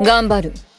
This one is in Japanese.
頑張る。